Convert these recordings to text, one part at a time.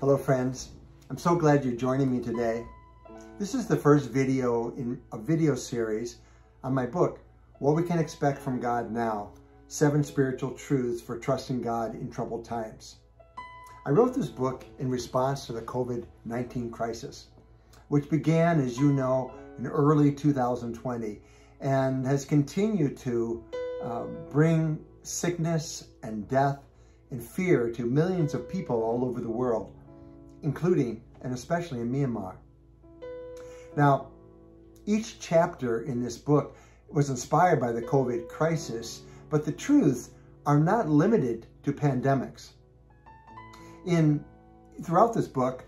Hello friends, I'm so glad you're joining me today. This is the first video in a video series on my book, What We Can Expect from God Now, Seven Spiritual Truths for Trusting God in Troubled Times. I wrote this book in response to the COVID-19 crisis, which began, as you know, in early 2020 and has continued to uh, bring sickness and death and fear to millions of people all over the world, including and especially in Myanmar. Now, each chapter in this book was inspired by the COVID crisis, but the truths are not limited to pandemics. In Throughout this book,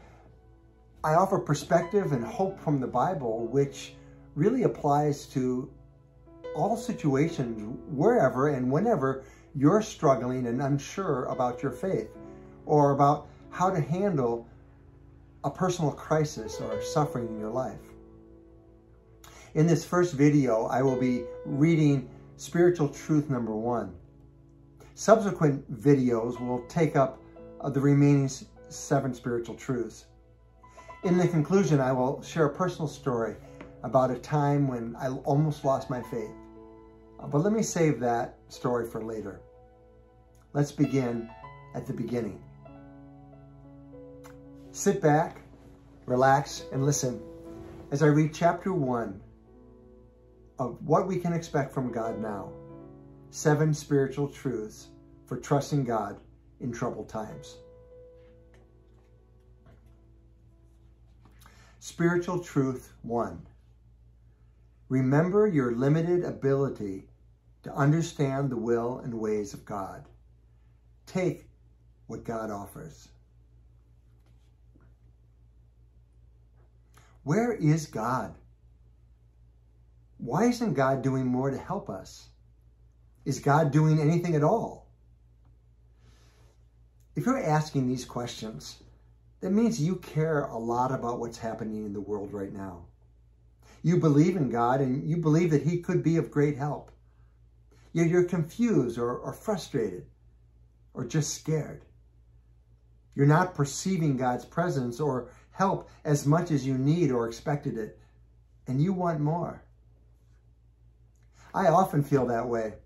I offer perspective and hope from the Bible, which really applies to all situations, wherever and whenever you're struggling and unsure about your faith or about how to handle a personal crisis or suffering in your life. In this first video, I will be reading spiritual truth number one. Subsequent videos will take up uh, the remaining seven spiritual truths. In the conclusion, I will share a personal story about a time when I almost lost my faith. Uh, but let me save that story for later. Let's begin at the beginning. Sit back, relax, and listen as I read chapter one of what we can expect from God now. Seven spiritual truths for trusting God in troubled times. Spiritual truth one. Remember your limited ability to understand the will and ways of God. Take what God offers. Where is God? Why isn't God doing more to help us? Is God doing anything at all? If you're asking these questions, that means you care a lot about what's happening in the world right now. You believe in God and you believe that he could be of great help. Yet you're confused or, or frustrated or just scared. You're not perceiving God's presence or help as much as you need or expected it, and you want more. I often feel that way,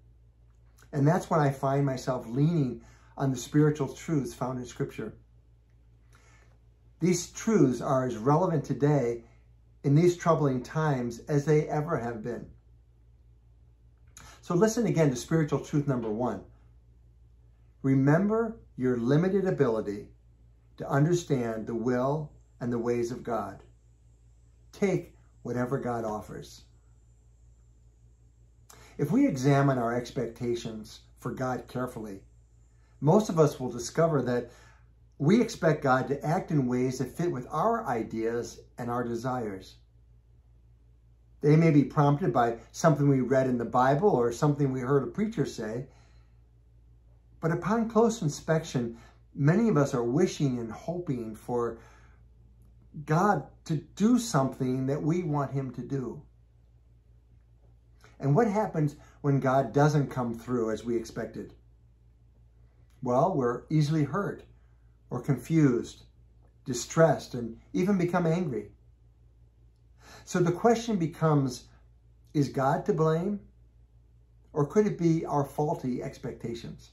and that's when I find myself leaning on the spiritual truths found in Scripture. These truths are as relevant today in these troubling times as they ever have been. So listen again to spiritual truth number one. Remember your limited ability to understand the will and the ways of God. Take whatever God offers. If we examine our expectations for God carefully, most of us will discover that we expect God to act in ways that fit with our ideas and our desires. They may be prompted by something we read in the Bible or something we heard a preacher say, but upon close inspection, many of us are wishing and hoping for God to do something that we want him to do. And what happens when God doesn't come through as we expected? Well, we're easily hurt or confused, distressed, and even become angry. So the question becomes, is God to blame? Or could it be our faulty expectations?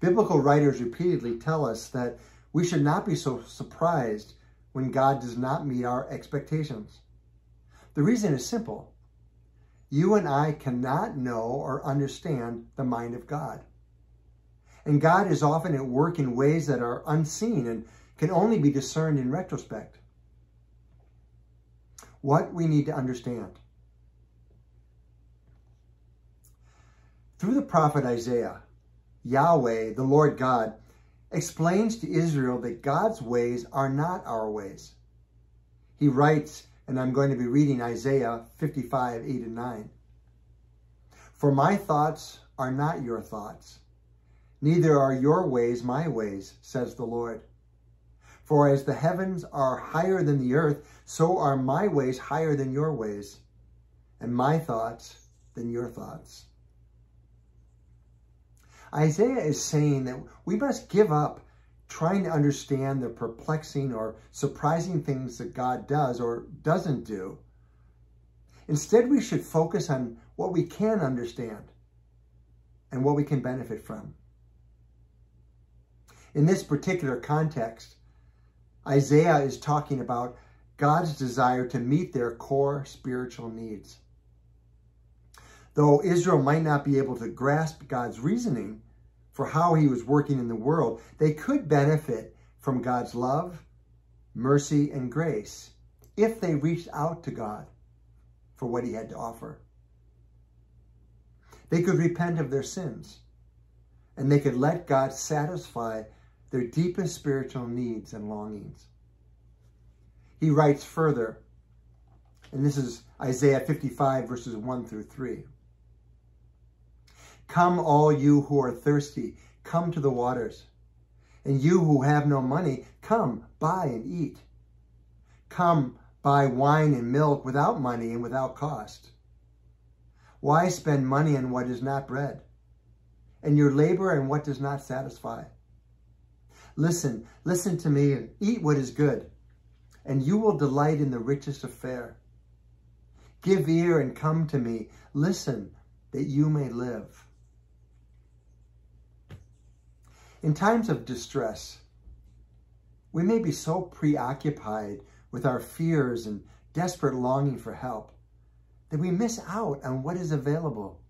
Biblical writers repeatedly tell us that we should not be so surprised when God does not meet our expectations. The reason is simple. You and I cannot know or understand the mind of God. And God is often at work in ways that are unseen and can only be discerned in retrospect. What we need to understand. Through the prophet Isaiah, Yahweh, the Lord God, explains to Israel that God's ways are not our ways. He writes, and I'm going to be reading Isaiah 55, 8 and 9. For my thoughts are not your thoughts, neither are your ways my ways, says the Lord. For as the heavens are higher than the earth, so are my ways higher than your ways, and my thoughts than your thoughts. Isaiah is saying that we must give up trying to understand the perplexing or surprising things that God does or doesn't do. Instead, we should focus on what we can understand and what we can benefit from. In this particular context, Isaiah is talking about God's desire to meet their core spiritual needs. Though Israel might not be able to grasp God's reasoning for how he was working in the world, they could benefit from God's love, mercy, and grace if they reached out to God for what he had to offer. They could repent of their sins and they could let God satisfy their deepest spiritual needs and longings. He writes further, and this is Isaiah 55, verses 1 through 3. Come, all you who are thirsty, come to the waters. And you who have no money, come, buy and eat. Come, buy wine and milk without money and without cost. Why spend money on what is not bread, and your labor on what does not satisfy? Listen, listen to me and eat what is good, and you will delight in the richest of fare. Give ear and come to me. Listen, that you may live. In times of distress, we may be so preoccupied with our fears and desperate longing for help that we miss out on what is available.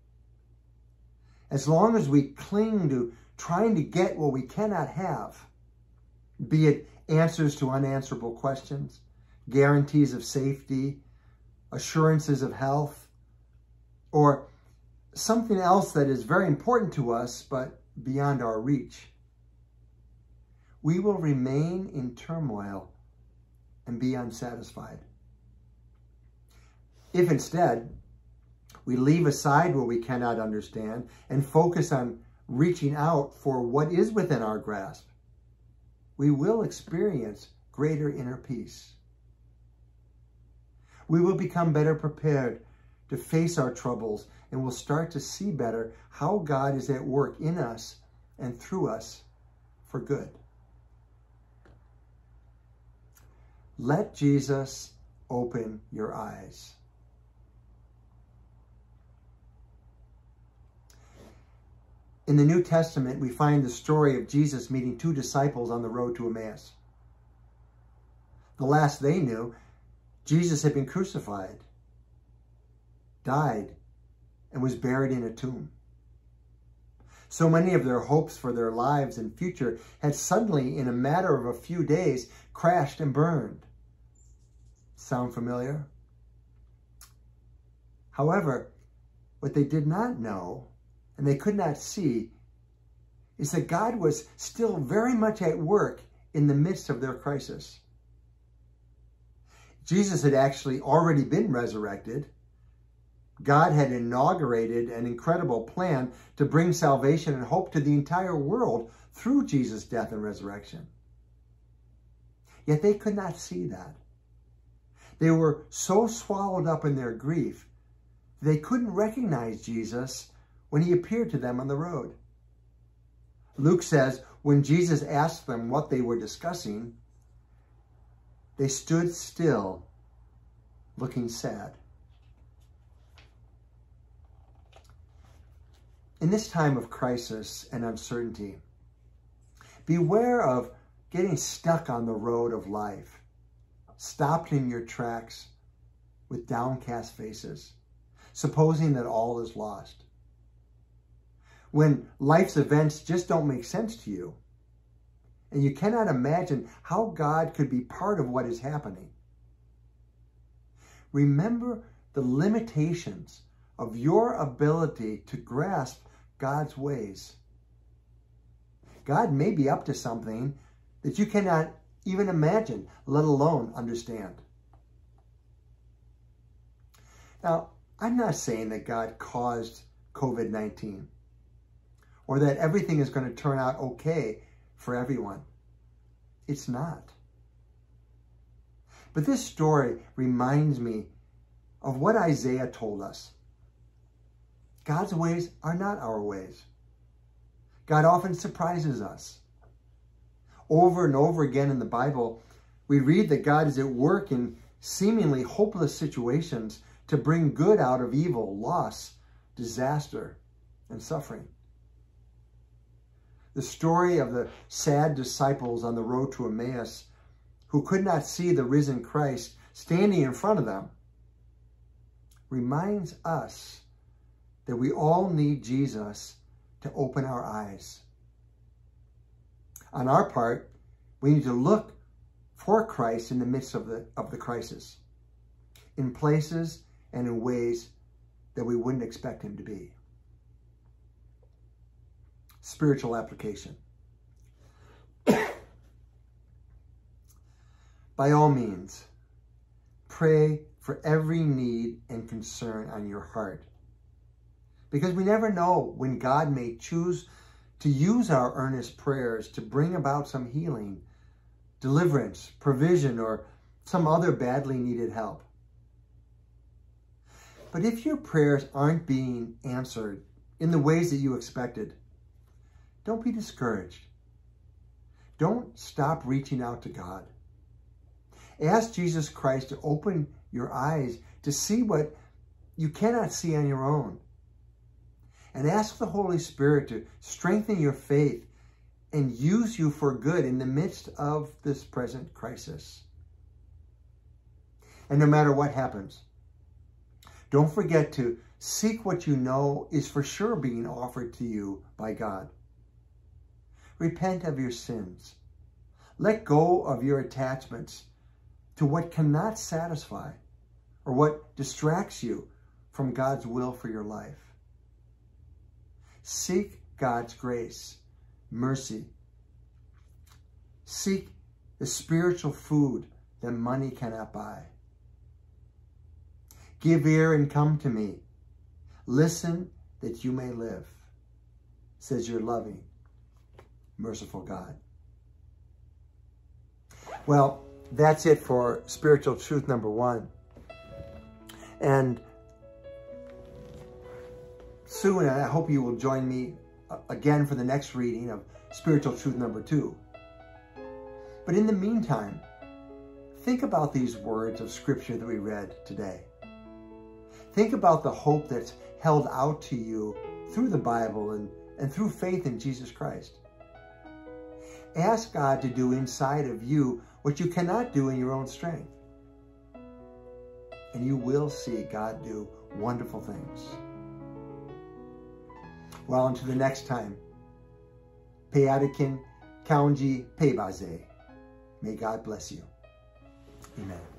As long as we cling to trying to get what we cannot have, be it answers to unanswerable questions, guarantees of safety, assurances of health, or something else that is very important to us but beyond our reach. We will remain in turmoil and be unsatisfied. If instead we leave aside what we cannot understand and focus on reaching out for what is within our grasp, we will experience greater inner peace. We will become better prepared to face our troubles and will start to see better how God is at work in us and through us for good. Let Jesus open your eyes. In the New Testament, we find the story of Jesus meeting two disciples on the road to Emmaus. The last they knew, Jesus had been crucified, died, and was buried in a tomb. So many of their hopes for their lives and future had suddenly, in a matter of a few days, crashed and burned. Sound familiar? However, what they did not know and they could not see is that God was still very much at work in the midst of their crisis. Jesus had actually already been resurrected. God had inaugurated an incredible plan to bring salvation and hope to the entire world through Jesus' death and resurrection. Yet they could not see that. They were so swallowed up in their grief, they couldn't recognize Jesus when he appeared to them on the road. Luke says, when Jesus asked them what they were discussing, they stood still, looking sad. In this time of crisis and uncertainty, beware of getting stuck on the road of life, stopped in your tracks with downcast faces, supposing that all is lost when life's events just don't make sense to you. And you cannot imagine how God could be part of what is happening. Remember the limitations of your ability to grasp God's ways. God may be up to something that you cannot even imagine, let alone understand. Now, I'm not saying that God caused COVID-19 or that everything is going to turn out okay for everyone. It's not. But this story reminds me of what Isaiah told us. God's ways are not our ways. God often surprises us. Over and over again in the Bible, we read that God is at work in seemingly hopeless situations to bring good out of evil, loss, disaster, and suffering. The story of the sad disciples on the road to Emmaus who could not see the risen Christ standing in front of them reminds us that we all need Jesus to open our eyes. On our part, we need to look for Christ in the midst of the, of the crisis, in places and in ways that we wouldn't expect him to be. Spiritual application. By all means, pray for every need and concern on your heart. Because we never know when God may choose to use our earnest prayers to bring about some healing, deliverance, provision, or some other badly needed help. But if your prayers aren't being answered in the ways that you expected, don't be discouraged. Don't stop reaching out to God. Ask Jesus Christ to open your eyes to see what you cannot see on your own. And ask the Holy Spirit to strengthen your faith and use you for good in the midst of this present crisis. And no matter what happens, don't forget to seek what you know is for sure being offered to you by God. Repent of your sins. Let go of your attachments to what cannot satisfy or what distracts you from God's will for your life. Seek God's grace, mercy. Seek the spiritual food that money cannot buy. Give ear and come to me. Listen that you may live, says your loving, merciful God. Well, that's it for spiritual truth number one. And soon, and I hope you will join me uh, again for the next reading of spiritual truth number two. But in the meantime, think about these words of scripture that we read today. Think about the hope that's held out to you through the Bible and, and through faith in Jesus Christ. Ask God to do inside of you what you cannot do in your own strength. And you will see God do wonderful things. Well, until the next time, Peadikin Kaunji Pebaze. May God bless you. Amen.